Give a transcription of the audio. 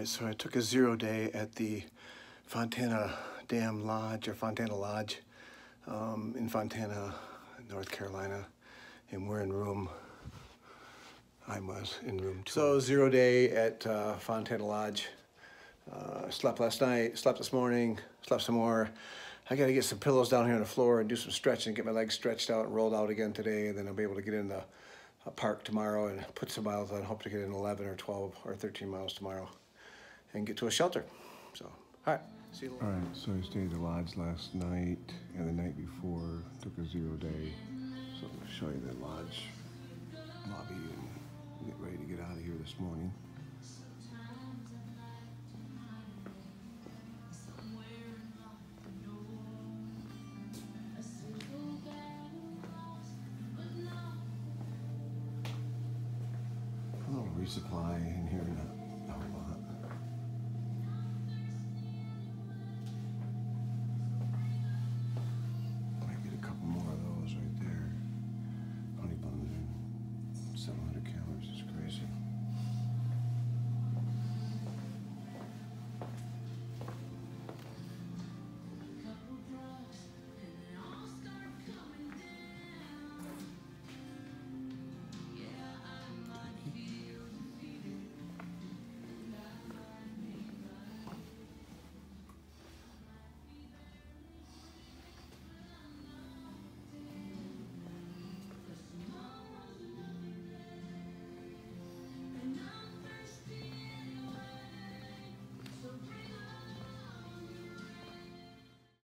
right, so I took a zero day at the Fontana Dam Lodge or Fontana Lodge um, in Fontana, North Carolina, and we're in room. I was in room two. So zero day at uh, Fontana Lodge. Uh, slept last night, slept this morning, slept some more. I got to get some pillows down here on the floor and do some stretching, and get my legs stretched out and rolled out again today, and then I'll be able to get in the uh, park tomorrow and put some miles on. Hope to get in 11 or 12 or 13 miles tomorrow and get to a shelter. So, all right. See you later. All right, so I stayed at the lodge last night and the night before, took a zero day. So I'm gonna show you the lodge lobby and get ready to get out of here this morning. A little resupply